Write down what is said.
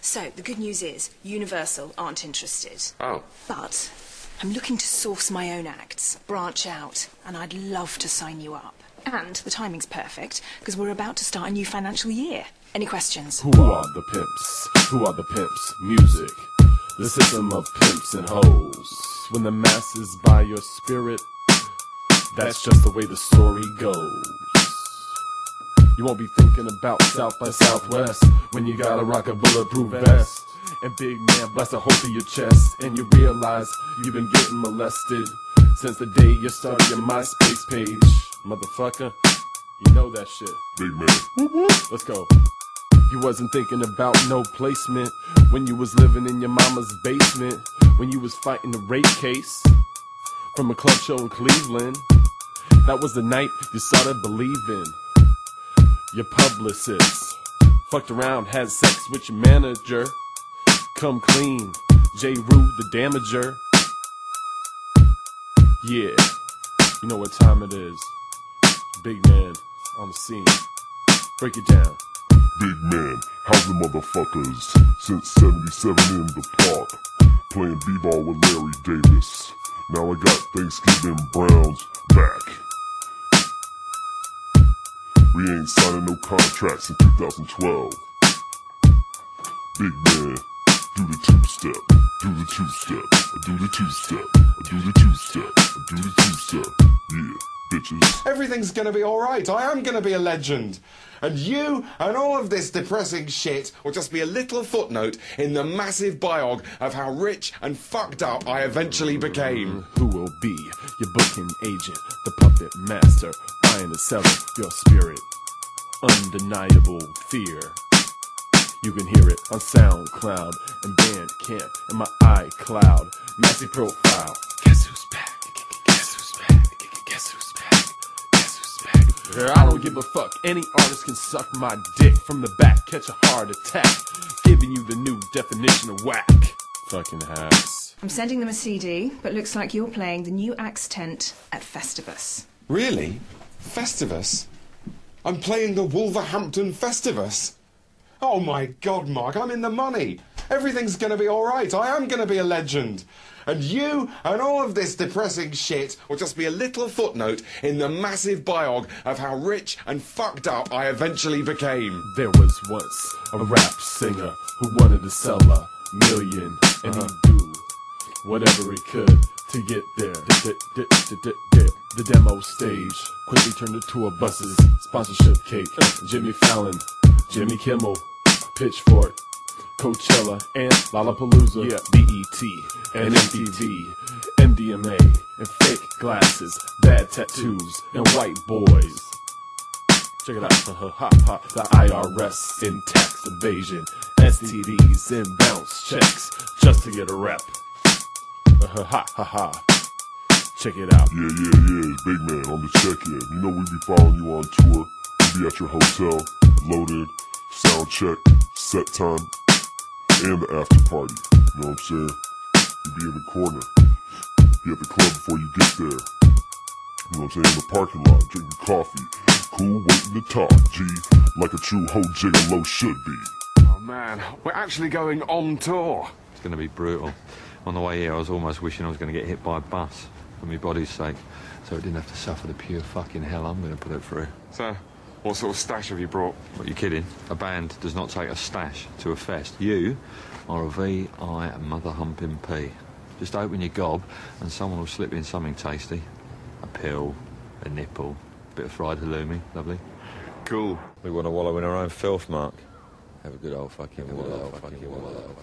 So, the good news is, Universal aren't interested. Oh. But I'm looking to source my own acts, branch out, and I'd love to sign you up. And the timing's perfect, because we're about to start a new financial year. Any questions? Who are the pimps? Who are the pimps? Music. The system of pimps and hoes. When the masses buy your spirit, that's just the way the story goes. You won't be thinking about South by Southwest when you gotta rock a bulletproof vest. And big man blast a hole through your chest, and you realize you've been getting molested since the day you started your MySpace page. Motherfucker, you know that shit. Big man. Mm-hmm. Let's go. You wasn't thinking about no placement when you was living in your mama's basement, when you was fighting the rape case from a club show in Cleveland. That was the night you started believing. Your publicist fucked around, had sex with your manager. Come clean, J. Rue the damager. Yeah, you know what time it is. Big man on the scene. Break it down. Big man. How's the motherfuckers? Since 77 in the park. Playing b-ball with Larry Davis. Now I got Thanksgiving Browns We ain't signing no contracts in 2012. Big man, do the two-step, do the two-step, I do the two-step, I do the two-step, I do the two-step. Yeah, bitches. Everything's gonna be alright. I am gonna be a legend. And you and all of this depressing shit will just be a little footnote in the massive biog of how rich and fucked up I eventually became. Who will be your booking agent, the puppet master, buying and selling your spirit? Undeniable fear. You can hear it on SoundCloud and Bandcamp and my iCloud. Massive profile. Guess who's back? Guess who's back? Guess who's back? Guess who's back? Yeah, I don't give a fuck. Any artist can suck my dick from the back, catch a heart attack. Giving you the new definition of whack. Fucking hacks. I'm sending them a CD, but looks like you're playing the new Axe tent at Festivus. Really? Festivus? I'm playing the Wolverhampton Festivus? Oh my god, Mark, I'm in the money. Everything's gonna be alright. I am gonna be a legend. And you and all of this depressing shit will just be a little footnote in the massive biog of how rich and fucked up I eventually became. There was once a rap singer who wanted to sell a million, and he'd do whatever he could to get there. The demo stage quickly turned into a buses sponsorship cake. Jimmy Fallon, Jimmy Kimmel, Pitchfork, Coachella, and Lollapalooza. Yeah, BET and MTV, MDMA and fake glasses, bad tattoos and white boys. Check it out. Ha ha ha. The IRS in tax evasion, STDs and bounce checks just to get a rep. Ha ha ha ha. Check it out. Yeah, yeah, yeah, it's Big Man on the check-in. You know we be following you on tour. We be at your hotel, loaded, sound check, set time, and the after party. You know what I'm saying? You be in the corner. Be at the club before you get there. You know what I'm saying? In the parking lot, drinking coffee. Cool, waiting to talk, G. Like a true ho gigolo should be. Oh man, we're actually going on tour. It's going to be brutal. On the way here, I was almost wishing I was going to get hit by a bus for my body's sake, so it didn't have to suffer the pure fucking hell I'm going to put it through. So, what sort of stash have you brought? What, you kidding? A band does not take a stash to a fest. You are a V.I. mother humping P. Just open your gob and someone will slip in something tasty. A pill, a nipple, a bit of fried halloumi, lovely. Cool. We want to wallow in our own filth, Mark. Have a good old fucking wallow, fucking wallow.